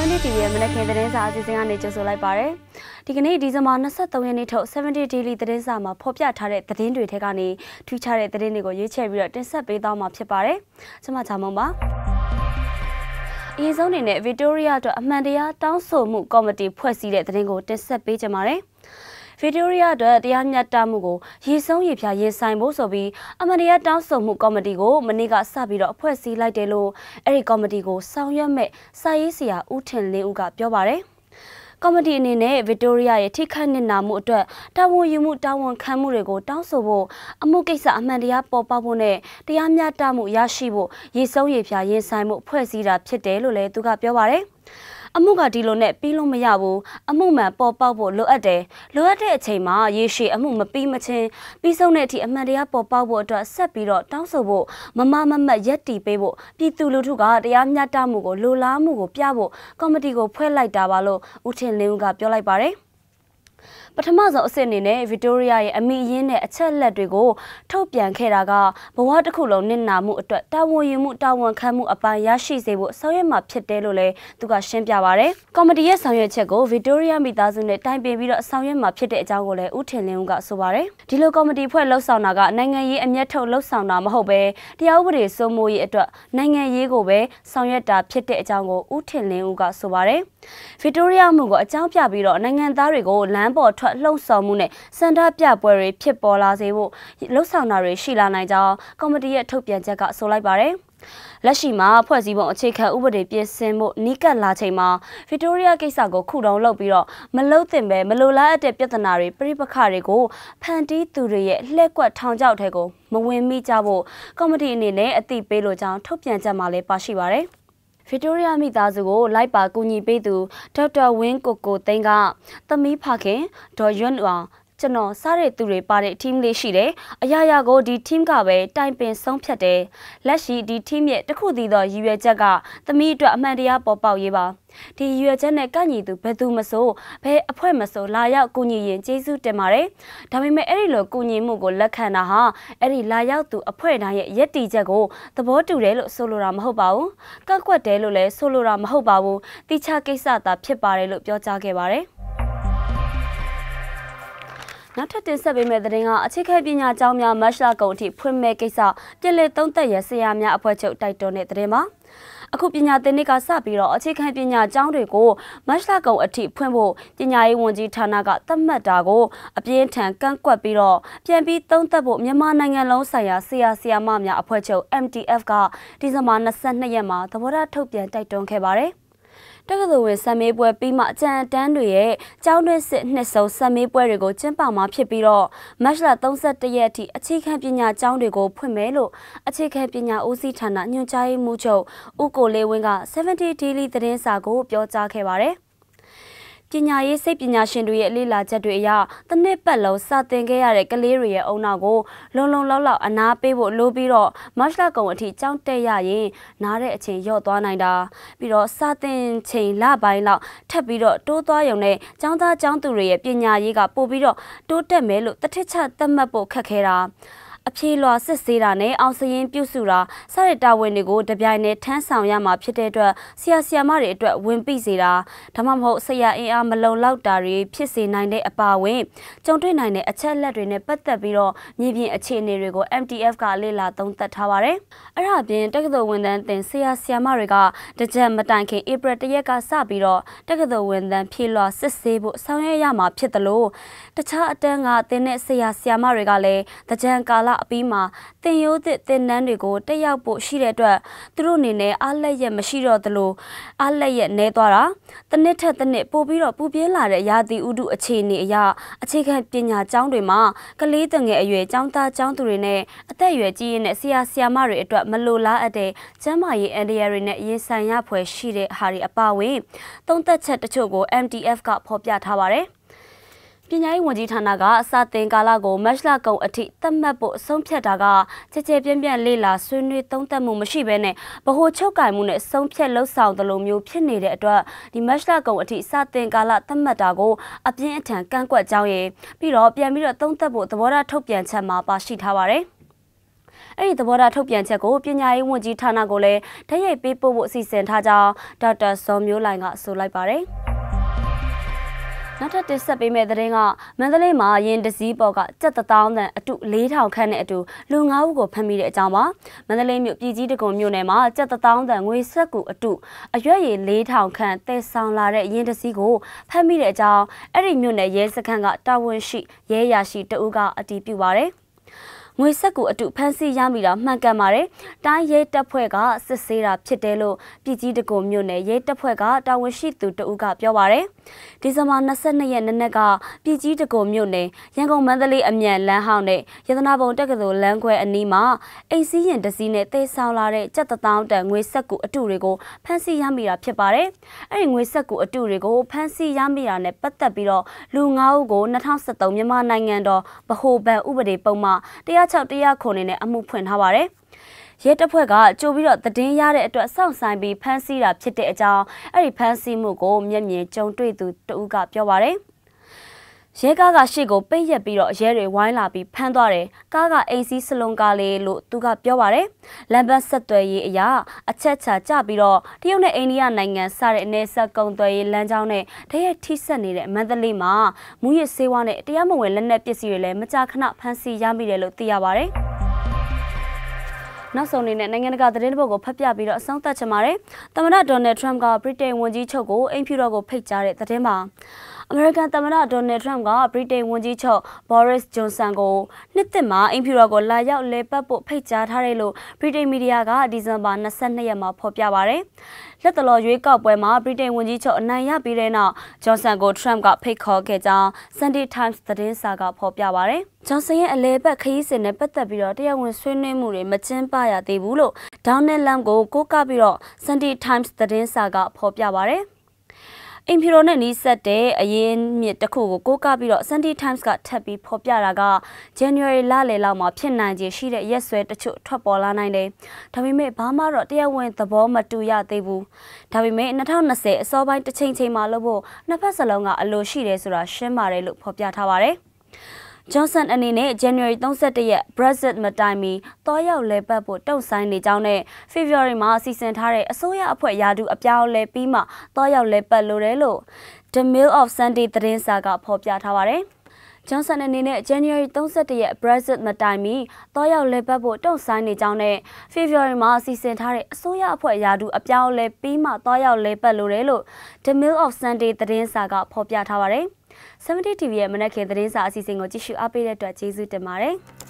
70 TV ရဲ့မနက်ခင်းသတင်းစာအစီအစဉ်ကနေကြိုဆိုလိုက်ပါရစေ။ဒီကနေ့ဒီဇင်ဘာ23ရက်နေ့ထုတ်70 Daily သတင်းစာမှာဖော်ပြထားတဲ့သတင်းတွေထဲကနေထူးခြားတဲ့သတင်းတွေကိုရွေးချယ်ပြီးတော့တင်ဆက်ပေးသွားမှာဖြစ်ပါတယ်။ကျွန်မချာမုံပါ။အရင်ဆုံးအနေနဲ့ Victoria အတွက်အမှန်တရားတောင်းဆိုမှုကော်မတီဖွဲ့စည်းတဲ့သတင်းကိုတင်ဆက်ပေးကြပါမယ်။ ဗီတိုးရီးယားအတွက်တရားမျှတမှုကိုရည်ဆုံးရည်ဖြာရင်ဆိုင်ဖို့ဆိုပြီးအမတရားတောင်းဆိုမှုကော်မတီကိုမနေ့ကစပြီးတော့အဖွဲ့စည်းလိုက်တယ်လို့အဲ့ဒီကော်မတီကိုဆောင်ရွက်မဲ့စာရေးဆရာဦးထင်လင်းဦးကပြောပါတယ်ကော်မတီအနေနဲ့ဗစ်တိုးရီးယားရဲ့ထိခိုက်နစ်နာမှုအတွက်တာဝန်ယူမှုတာဝန်ခံမှုတွေကိုတောင်းဆိုဖို့အမှုကိစ္စအမှန်တရားပေါ်ပေါက်ဖို့နဲ့တရားမျှတမှုရရှိဖို့ရည်ဆုံးရည်ဖြာရင်ဆိုင်မှုဖွဲ့စည်းတာဖြစ်တယ်လို့လည်းသူကပြောပါတယ်။ အမှုကဒီလိုနဲ့ပြီးလို့မရဘူးအမှုမှန်ပေါ်ပေါက်ဖို့လိုအပ်တယ်လိုအပ်တဲ့အချိန်မှာရေရှည်အမှုမပြီးမချင်းပြီးဆုံးတဲ့အထိအမှန်တရားပေါ်ပေါက်ဖို့အတွက်ဆက်ပြီးတော့တောင်းဆိုဖို့မမမမတ်ရက်တီပေးဖို့ပြည်သူလူထုကတရားမျှတမှုကိုလိုလားမှုကိုပြဖို့ကော်မတီကိုဖွဲ့လိုက်တာပါလို့ဦးထင်လင်းဦးကပြောလိုက်ပါတယ် ပထမဆုံးအဆင့်အနေနဲ့ဗီတိုးရီးယားရဲ့အမိရင်းနဲ့အချက်လက်တွေကိုထုတ်ပြန်ခဲ့တာကဘဝတစ်ခုလုံးနစ်နာမှုအတွက်တာဝန်ယူမှုတာဝန်ခံမှုအပိုင်းရရှိစေဖို့ဆောင်ရွက်မှာဖြစ်တယ်လို့လည်းသူကရှင်းပြပါဗျ။ကော်မတီရဲ့ဆောင်ရွက်ချက်ကိုဗီတိုးရီးယားမိသားစုနဲ့တိုင်ပင်ပြီးတော့ဆောင်ရွက်မှာဖြစ်တဲ့အကြောင်းကိုလည်းဦးထင်လင်းဦးကဆိုပါဗျ။ဒီလိုကော်မတီဖွဲ့လှုပ်ဆောင်တာကနိုင်ငံရေးအမျက်ထုတ်လှုပ်ဆောင်တာမဟုတ်ပဲတရားဥပဒေစိုးမိုးရေးအတွက်နိုင်ငံရေးကိုပဲဆောင်ရွက်တာဖြစ်တဲ့အကြောင်းကိုဦးထင်လင်းဦးကဆိုပါဗျ။ဗီတိုးရီးယားမှုကိုအကြောင်းပြပြီးတော့နိုင်ငံသားတွေကိုလမ်းပေါ်ထွက်လှုံ့ဆော်မှုနဲ့စန္ဒပြပွဲတွေဖြစ်ပေါ်လာစေဖို့လှုံ့ဆော်တာတွေရှိလာနိုင်ကြောင်းကော်မတီရဲ့ထုတ်ပြန်ချက်ကဆိုလိုက်ပါတယ်။လက်ရှိမှာဖွဲ့စည်းပုံအခြေခံဥပဒေပြင်ဆင်မှုနီးကပ်လာချိန်မှာဗစ်တိုးရီးယားကိစ္စကိုခုတုံးလုပ်ပြီးတော့မလုံသင့်ပဲမလိုလားအပ်တဲ့ပြဿနာတွေပြိပခတွေကိုဖန်တီးသူတွေရဲ့လှည့်ကွက်ထောင်ချောက်ထဲကိုမဝင်မိကြဖို့ကော်မတီအနေနဲ့အသိပေးလိုကြောင်းထုတ်ပြန်ချက်မှာလည်းပါရှိပါတယ်။ ဗစ်တိုးရီးယားမိသားစုကိုလိုက်ပါကူညီပေးသူဒေါက်တာဝင်းကိုကိုသိန်းကသမီးဖခင်ဒေါ်ရွန်းအောင် ကျွန်တော်စားတဲ့သူတွေပါတဲ့ team လေးရှိတယ်။အရာရာကိုဒီ team ကပဲတိုင်ပင်ဆုံးဖြတ်တယ်။လက်ရှိဒီ team ရဲ့တခုတည်းသောရည်ရွယ်ချက်ကသမီးအတွက်အမှန်တရားပေါ်ပေါက်ရေးပါ။ဒီရည်ရွယ်ချက်နဲ့ကန့်ညီသူဘယ်သူမဆိုဘယ်အဖွဲ့မဆိုလာရောက်ကူညီရင်ကျေးဇူးတင်ပါတယ်။ဒါပေမဲ့အဲ့ဒီလိုကူညီမှုကိုလက်ခံတာဟာအဲ့ဒီလာရောက်သူအဖွဲ့တိုင်းရဲ့ရည်တည်ချက်ကိုသဘောတူတယ်လို့ဆိုလိုတာမဟုတ်ပါဘူး။ကန့်ကွက်တယ်လို့လည်းဆိုလိုတာမဟုတ်ပါဘူး။တိချကိစ္စသာဖြစ်ပါတယ်လို့ပြောကြားခဲ့ပါတယ်။ နောက်ထပ်တင်ဆက်ပေးမယ့်သတင်းကအခြေခံပညာကျောင်းများမတ်လကုန်အထိဖွင့်မဲ့ကိစ္စပြည်လေသုံးသက်ရဆရာများအဖွဲ့ချုပ်တိုက်တွန်းတဲ့သတင်းပါအခုပညာသင်နှစ်ကစပြီးတော့အခြေခံပညာကျောင်းတွေကိုမတ်လကုန်အထိဖွင့်ဖို့ပညာရေးဝန်ကြီးဌာနကသတ်မှတ်တာကိုအပြင်းထန်ကန့်ကွက်ပြီးတော့ပြန်ပြီးသုံးသပ်ဖို့မြန်မာနိုင်ငံလုံးဆိုင်ရာဆရာဆရာမများအဖွဲ့ချုပ် MTF ကဒီဇင်ဘာ22ရက်မှာသဘောထားထုတ်ပြန်တိုက်တွန်းခဲ့ပါတယ် တက္ကသိုလ်ဝင်ဆံမေးပွဲပြီးမှအကြံတန်းတွေရဲ့ကျောင်းတွင်းစစ်နှစ်စုံဆံမေးပွဲတွေကိုကျင်းပမှာဖြစ်ပြီးတော့မတ်လ31ရက်အထိအခြေခံပညာကျောင်းတွေကိုဖွင့်မယ်လို့အခြေခံပညာဦးစီးဌာနညွှန်ကြားရေးမှူးချုပ်ဦးကိုလေးဝင်းက70 daily သတင်းစာကိုပြောကြားခဲ့ပါတယ်။ ပညာရေးစိတ်ပညာရှင်တွေရဲ့လေ့လာချက်တွေအရတစ်နှစ်ပတ်လုံးစာသင်ခဲ့ရတဲ့ကလေးတွေရဲ့အုံနောက်ကိုလုံလုံလောက်လောက်အနာပေးဖို့လိုပြီးတော့မတ်လကုံအထိကြောင်းတက်ရရင်နားတဲ့အချိန်ရော့သွားနိုင်တာပြီးတော့စာသင်ချိန်လပိုင်းလောက်ထပ်ပြီးတော့တိုးသွားရုံနဲ့ကျောင်းသားကျောင်းသူတွေရဲ့ပညာရေးကပို့ပြီးတော့တိုးတက်မယ်လို့တထစ်ချသတ်မှတ်ဖို့ခက်ခဲတာ အပြေလွှာစစ်ဆေးတာနဲ့အောင်စရင်ပြုစုတာစတဲ့တာဝန်တွေကိုတပြိုင်တည်းထမ်းဆောင်ရမှာဖြစ်တဲ့အတွက်ဆရာဆရာမတွေအတွက်ဝင်ပိစေတာဒါမှမဟုတ်ဆရာအင်အားမလုံလောက်တာတွေဖြစ်စေနိုင်တဲ့အပါအဝင်ကြုံတွေ့နိုင်တဲ့အချက်လက်တွေနဲ့ပတ်သက်ပြီးတော့မြေပြင်အခြေအနေတွေကို MTF ကလေ့လာသုံးသပ်ထားပါတယ်။အဲ့ဒါအပြင်တက္ကသိုလ်ဝန်ထမ်းတင်ဆရာဆရာမတွေကတကြက်မတိုင်ခင်ဧပြီ၁ရက်ကစပြီးတော့တက္ကသိုလ်ဝန်ထမ်းဖြည့်လွှာစစ်ဆေးဖို့ဆောင်ရွက်ရမှာဖြစ်တယ်လို့တခြားအတန်းကတင်တဲ့ဆရာဆရာမတွေကလည်းတကြံကာလအပြီးမှာတင်ရိုးသစ်တင်နန်းတွေကိုတက်ရောက်ဖို့ရှိတဲ့အတွက်သူတို့အနေနဲ့အားလက်ရက်မရှိတော့သလိုအားလက်ရက်နဲသွားတာတနစ်ထက်တနစ်ပို့ပြီးတော့ပူပြင်းလာတဲ့ရာသီဥတုအခြေအနေအရအခြေခံပညာကျောင်းတွေမှာကလေးတငယ်အရွယ်ကျောင်းသားကျောင်းသူတွေနဲ့အသက်အရွယ်ကြီးရင်နဲ့ဆရာဆရာမတွေအတွက်မလိုလားအပ်တဲ့ကျန်းမာရေးအန်ဒီယာတွေနဲ့ရင်ဆိုင်ရဖွယ်ရှိတဲ့ဟာတွေအပါအဝင်သုံးသက်ချက်တချို့ကို MTF ကဖော်ပြထားပါတယ်။ ပညာရေးဝန်ကြီးဌာနကအစတင်ကာလကိုမတ်လကုန်အထိသတ်မှတ်ဖို့အဆုံးဖြတ်တာကကြကြပြန့်ပြန့်လေလာဆွေးနွေးသုံးသပ်မှုမရှိဘဲနဲ့ဗဟိုချုပ်ကင်မှုနဲ့ဆုံးဖြတ်လှုပ်ဆောင်သလိုမျိုးဖြစ်နေတဲ့အတွက်ဒီမတ်လကုန်အထိစတင်ကာလသတ်မှတ်တာကိုအပြင်းအထန်ကန့်ကွက်ကြောင်းရယ်ပြီးတော့ပြန်ပြီးတော့သုံးသပ်ဖို့သဘောထားထုတ်ပြန်ချက်မှာပါရှိထားပါတယ်။အဲ့ဒီသဘောထားထုတ်ပြန်ချက်ကိုပညာရေးဝန်ကြီးဌာနကိုလည်းတရိုက်ပေးပို့ဖို့အစီအစဉ်ထားကြောင်းဒေါက်တာစောမျိုးလိုင်ကဆိုလိုက်ပါတယ်။ နောက်ထပ်တင်ဆက်ပေးမယ့်သတင်းကမန္တလေးမှာရင်တစည်းပေါ်ကကြက်တောင်းတန်အတု4000ခန့်နဲ့အတူလူ9ဦးကိုဖမ်းမိတဲ့အကြောင်းပါမန္တလေးမြို့ပြည်ကြီးတကုံမြို့နယ်မှာကြက်တောင်းတန်ငွေဆက်ကူအတုအရွက်ရည်4000ခန့်တည်ဆောင်လာတဲ့ရင်တစည်းကိုဖမ်းမိတဲ့အကြောင်းအဲ့ဒီမြို့နယ်ရဲစခန်းကတာဝန်ရှိရဲရရှိတအုပ်ကအတည်ပြုပါတယ် ငွေဆက်ကူအတုဖမ်းဆီးရမိတာမှန်ကန်ပါတယ်။တိုင်းရဲတပ်ဖွဲ့ကစစ်ဆေးတာဖြစ်တယ်လို့ပြည်ကြီးတကုံမြို့နယ်ရဲတပ်ဖွဲ့ကတာဝန်ရှိသူတဦးကပြောပါတယ်။ဒီဇင်ဘာ22ရက်နေ့နက်ကပြည်ကြီးတကုံမြို့နယ်ရန်ကုန်မန္တလေးအမြန်လမ်းဟောင်းနဲ့ရတနာပုံတက္ကသိုလ်လမ်းခွဲအနီးမှာအိမ်စီးရင်တစည်းနဲ့တေးဆောင်လာတဲ့ကြက်တောင်းတန်ငွေဆက်ကူအတုတွေကိုဖမ်းဆီးရမိတာဖြစ်ပါတယ်။အဲဒီငွေဆက်ကူအတုတွေကိုဖမ်းဆီးရမိတာနဲ့ပတ်သက်ပြီးတော့လူ9ဦးကို2023မြန်မာနိုင်ငံတော်ဗဟိုဘဏ်ဥပဒေပုံမှ1 106 109နဲ့အမှုဖွင့်ထားပါတယ်။ရဲတပ်ဖွဲ့ကကြိုပြီးတော့သတင်းရတဲ့အတွက်စောင့်ဆိုင်ပြီးဖမ်းဆီးတာဖြစ်တဲ့အကြောင်းအဲ့ဒီဖမ်းဆီးမှုကိုမျက်မြင်ကြုံတွေ့သူတဦးကပြောပါရယ် ရဲကားကရှေ့ကိုပိတ်ရက်ပြီးတော့ရဲတွေဝိုင်းလာပြီးဖမ်းသွားတယ်။ကားကအိမ်စီးစလုံးကားလေးလို့သူကပြောပါရယ်။လမ်းဘတ်ဆက်သွယ်ရေးအရာအချက်ချာကြပြီးတော့တရုတ်နဲ့အိန္ဒိယနိုင်ငံစတဲ့အနေဆက်ကုံသွယ်ရေးလမ်းကြောင်းနဲ့တရက်ထိဆက်နေတဲ့မန္တလေးမှာမူရစ်ဆေးဝါးနဲ့တရားမဝင်လက်နက်ပစ္စည်းတွေလည်းမကြာခဏဖမ်းဆီးရမိတယ်လို့သိရပါရယ်။နောက်ဆုံးအနေနဲ့နိုင်ငံတကာသတင်းပုတ်ကိုဖတ်ပြပြီးတော့အဆုံးသတ်ချင်ပါတယ်။သမ္မတဒေါ်နယ်ထရမ့်ကဗြိတိန်ဝန်ကြီးချုပ်ကိုအိမ်ဖြူတော်ကိုဖိတ်ကြားတဲ့သတင်းပါ။ အမေရိကန်သမ္မတဒေါ်နယ်ထရမ့်ကဗြိတိန်ဝန်ကြီးချုပ်ဘော်ရစ်ဂျွန်ဆန်ကိုနှစ်သစ်မှာအင်ဖြူတော်ကိုလာရောက်လဲပတ်ဖို့ဖိတ်ကြားထားတယ်လို့ဗြိတိန်မီဒီယာကဒီဇင်ဘာ22ရက်မှာဖော်ပြပါရယ်။လက်တလော်ရွေးကောက်ပွဲမှာဗြိတိန်ဝန်ကြီးချုပ်အနိုင်ရပြီးတဲ့နောက်ဂျွန်ဆန်ကိုထရမ့်ကဖိတ်ခေါ်ခဲ့ကြောင်း Sunday Times သတင်းစာကဖော်ပြပါရယ်။ဂျွန်ဆန်ရဲ့အလဲပတ်ခရီးစဉ်နဲ့ပတ်သက်ပြီးတော့တရားဝင်ဆွေးနွေးမှုတွေမကျင်းပရသေးဘူးလို့ဒေါင်းနယ်လမ်ကိုကိုးကားပြီးတော့ Sunday Times သတင်းစာကဖော်ပြပါရယ်။ အင်ဖီရိုနဲ့နီးစပ်တဲ့အရင်မြစ်တစ်ခုကိုကိုးကားပြီးတော့ Sunday Times ကထပ်ပြီးဖော်ပြတာက January လလယ်လောက်မှာဖြစ်နိုင်ခြေရှိတဲ့ရက်စွဲတချို့ထွက်ပေါ်လာနိုင်တယ်။ဒါပေမဲ့ဘာမှတော့တရားဝင်သဘောမတူရသေးဘူး။ဒါပေမဲ့2020အစောပိုင်းတစ်ချိန်ချိန်မှာလို့ဖို့နှစ်ဖက်စလုံးကအလိုရှိတယ်ဆိုတာရှင်းပါတယ်လို့ဖော်ပြထားပါတယ်။ Johnson အနေနဲ့ January 31ရက် Brexit မတိုင်မီတောရောက်လဲပတ်ဖို့တုံ့ဆိုင်နေကြောင်းနဲ့ February မှာစီစဉ်ထားတဲ့အစိုးရအဖွဲ့ယာတူအပြောင်းလဲပြီးမှတောရောက်လဲပတ်လိုတယ်လို့ The Mail of Sunday သတင်းစာကဖော်ပြထားပါတယ်။ Johnson အနေနဲ့ January 31ရက် Brexit မတိုင်မီတောရောက်လဲပတ်ဖို့တုံ့ဆိုင်နေကြောင်းနဲ့ February မှာစီစဉ်ထားတဲ့အစိုးရအဖွဲ့ယာတူအပြောင်းလဲပြီးမှတောရောက်လဲပတ်လိုတယ်လို့ The Mail of Sunday သတင်းစာကဖော်ပြထားပါတယ်။ 70 TV ရဲ့မနက်ခင်းသတင်းစာအစီအစဉ်ကိုကြည့်ရှုအားပေးတဲ့အတွက်ကျေးဇူးတင်ပါတယ်။